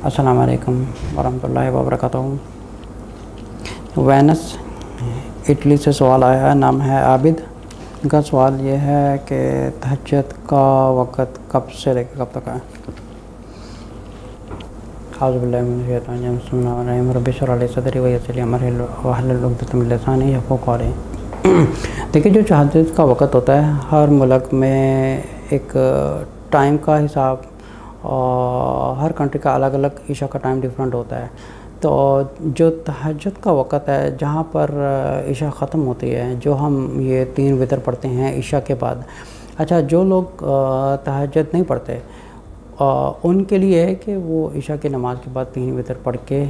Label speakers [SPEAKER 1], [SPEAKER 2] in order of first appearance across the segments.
[SPEAKER 1] अस्सलाम वालेकुम वरहमतुल्लाहि वबरकातुहू वैनस इटली से सवाल आया है नाम है आबिद इनका सवाल ये है कि तहजद का वक़्त कब से लेकर कब तक है? देखिए, जो तहजद का वक़्त होता है, हर मुल्क में एक टाइम का हिसाब और हर कंट्री का अलग अलग ईशा का टाइम डिफरेंट होता है। तो जो तहजद का वक़्त है, जहाँ पर ईशा ख़त्म होती है, जो हम ये तीन वितर पढ़ते हैं ईशा के बाद अच्छा जो लोग तहजद नहीं पढ़ते उनके लिए है कि वो ईशा की नमाज़ के बाद तीन वितर पढ़ के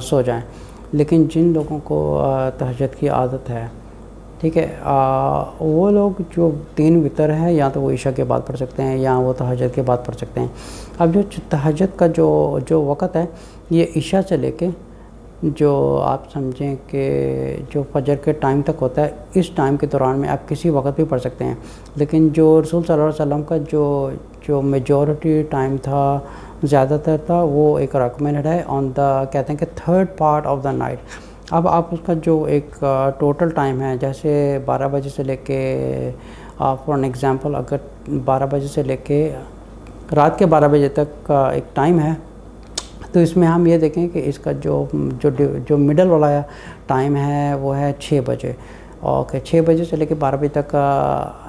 [SPEAKER 1] सो जाएँ। लेकिन जिन लोगों को तहजद की आदत है ठीक है वो लोग जो तीन वितर है, या तो वो ईशा के बाद पढ़ सकते हैं, या वो तहजद के बाद पढ़ सकते हैं। अब जो तहजद का जो जो वक़्त है, ये ईशा से लेके जो आप समझें कि जो फजर के टाइम तक होता है, इस टाइम के दौरान में आप किसी वक्त भी पढ़ सकते हैं। लेकिन जो रसूल सल्लल्लाहु अलैहि वसल्लम का जो जो मेजॉरिटी टाइम था, ज़्यादातर था, वो एक रिकमेंडेड है ऑन द कहते हैं कि third part of the night अब आप उसका जो एक टोटल टाइम है, जैसे 12 बजे से लेके आप फॉर एन एग्ज़ाम्पल अगर 12 बजे से लेके रात के 12 बजे तक का एक टाइम है तो इसमें हम ये देखें कि इसका जो जो जो मिडल वाला टाइम है, वो है छः बजे। ओके छः बजे से लेके बारह बजे तक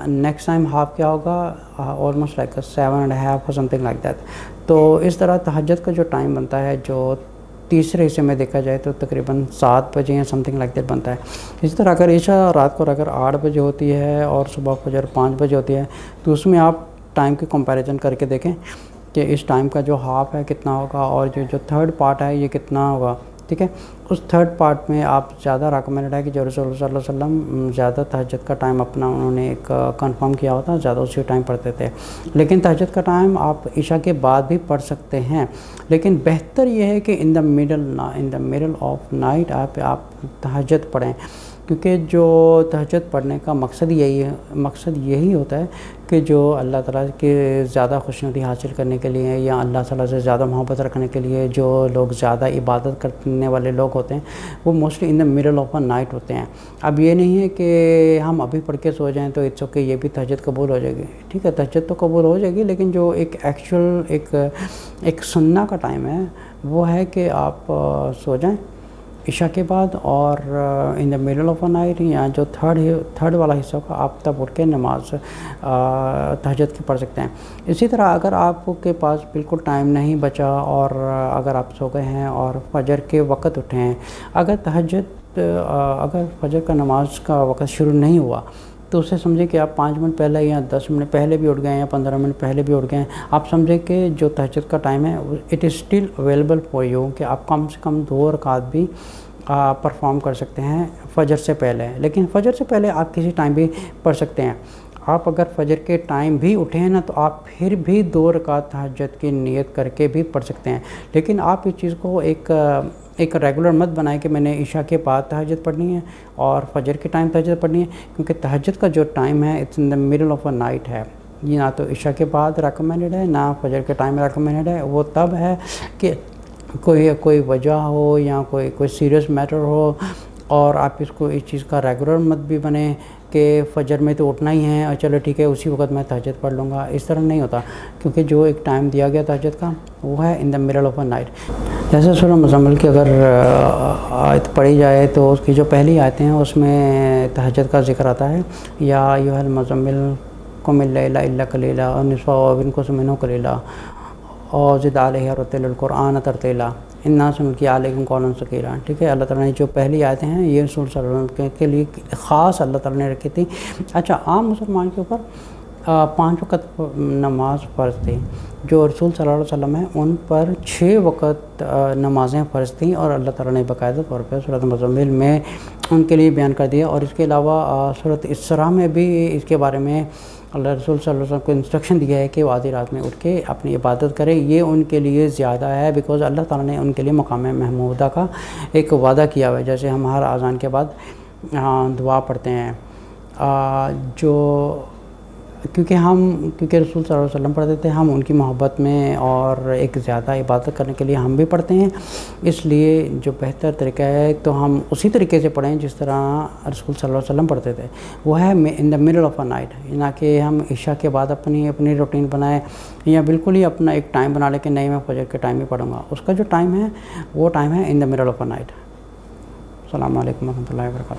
[SPEAKER 1] नेक्स्ट टाइम हाफ़ क्या होगा? Almost like seven and half something like that तो इस तरह तहजद का जो टाइम बनता है, जो तीसरे हिस्से में देखा जाए तो तकरीबन सात बजे या समथिंग लाइक दैट बनता है। इसी तरह अगर ईशा रात को अगर आठ बजे होती है और सुबह फजर पाँच बजे होती है तो उसमें आप टाइम की कंपैरिजन करके देखें कि इस टाइम का जो हाफ़ है कितना होगा और जो जो थर्ड पार्ट है ये कितना होगा। ठीक है? उस थर्ड पार्ट में आप ज़्यादा रिकमेंडेड है कि जो रसूल वसल्लम ज़्यादा तहजद का टाइम अपना उन्होंने एक कंफर्म किया होता, ज़्यादा उसी टाइम पढ़ते थे। लेकिन तहजद का टाइम आप ईशा के बाद भी पढ़ सकते हैं। लेकिन बेहतर यह है कि in the middle in the middle of night आप आप तहजद पढ़ें। क्योंकि जो तहजद पढ़ने का मकसद यही है, मकसद यही होता है कि जो अल्लाह ताला के ज़्यादा खुशनुदी हासिल करने के लिए या अल्लाह ताला से ज़्यादा मोहब्बत रखने के लिए जो लोग ज़्यादा इबादत करने वाले लोग होते हैं, वो mostly in the middle of a night होते हैं। अब ये नहीं है कि हम अभी पढ़ के सो जाएँ तो इट्स ओके ये भी तहजद कबूल हो जाएगी। ठीक है तहजद तो कबूल हो जाएगी, लेकिन जो एक एक्चुअल एक एक सुनना का टाइम है, वो है कि आप सो जाएँ। ईशा के बाद और in the middle of a night या जो थर्ड थर्ड वाला हिस्सा का आप तब उठ के नमाज़ तहजद की पढ़ सकते हैं। इसी तरह अगर आपके पास बिल्कुल टाइम नहीं बचा और अगर आप सो गए हैं और फजर के वक़्त उठे हैं, अगर तहजद अगर फजर का नमाज़ का वक़्त शुरू नहीं हुआ तो उससे समझे कि आप पाँच मिनट पहले या दस मिनट पहले भी उठ गए या पंद्रह मिनट पहले भी उठ गए आप समझे कि जो तहजद का टाइम है it is still available for you कि आप कम से कम दो रकात भी परफॉर्म कर सकते हैं फजर से पहले। लेकिन फजर से पहले आप किसी टाइम भी पढ़ सकते हैं। आप अगर फजर के टाइम भी उठे हैं ना तो आप फिर भी दो रकात तहजद की नीयत करके भी पढ़ सकते हैं। लेकिन आप इस चीज़ को एक एक रेगुलर मत बनाए कि मैंने ईशा के बाद तहजद पढ़नी है और फजर के टाइम तहजद पढ़नी है, क्योंकि तहजद का जो टाइम है it's in the middle of a night है। ये ना तो ईशा के बाद रिकमेंडेड है, ना फजर के टाइम रिकमेंडेड है। वो तब है कि कोई कोई वजह हो या कोई कोई सीरियस मैटर हो और आप इसको इस चीज़ का रेगुलर मत भी बने कि फ़जर में तो उठना ही है, और चलो ठीक है, उसी वक्त मैं तहजद पढ़ लूँगा। इस तरह नहीं होता, क्योंकि जो एक टाइम दिया गया तहजद का, वो है in the middle of a night जैसे सूरह मुजम्मल की अगर आयत पढ़ी जाए तो उसकी जो पहली आयतें हैं, उसमें तहजद का ज़िक्र आता है, या यूहल मुजम्मिल को मिल कलीला, और नसवा को सुमिनो कलीला, और ज़िद आलतलकुरान तरतेला इन्ना सुनकी आलम कौन सकीरा ठीक है अल्लाह ताला ने जो पहली आयतें हैं ये रसूल के, के लिए ख़ास अल्लाह ताला ने रखी थी। अच्छा आम मुसलमान के ऊपर पाँच वक़्त नमाज़ फ़र्ज़ थी। जो रसूल सल्लल्लाहु अलैहि वसल्लम है, उन पर छः वक़्त नमाज़ें फ़र्ज़ थी और अल्लाह ताला ने बाकायदा तौर पर सूरत मुजम्मिल में उनके लिए बयान कर दिया। और इसके अलावा सूरत इसरा में भी इसके बारे में अल्लाह रसूल वसल्लम को इंस्ट्रक्शन दिया है कि वो आधी रात में उठ के अपनी इबादत करें। ये उनके लिए ज़्यादा है बिकॉज़ अल्लाह ताला ने उनके लिए मकाम महमूदा का एक वादा किया हुआ है। जैसे हम हर आज़ान के बाद दुआ पढ़ते हैं। जो क्योंकि हम, क्योंकि रसूल सल्लल्लाहु अलैहि वसल्लम पढ़ते थे, हम उनकी मोहब्बत में और एक ज़्यादा इबादत करने के लिए हम भी पढ़ते हैं। इसलिए जो बेहतर तरीका है तो हम उसी तरीके से पढ़ें जिस तरह रसूल सल्लल्लाहु अलैहि वसल्लम पढ़ते थे। वो है in the middle of a night, ना कि हम ईशा के बाद अपनी अपनी रूटीन बनाए या बिल्कुल ही अपना एक टाइम बना ले कि नहीं, मैं फजर के टाइम ही पढ़ूँगा। उसका जो टाइम है, वो टाइम है in the middle of a night. अल्लाम वरहमल वर्का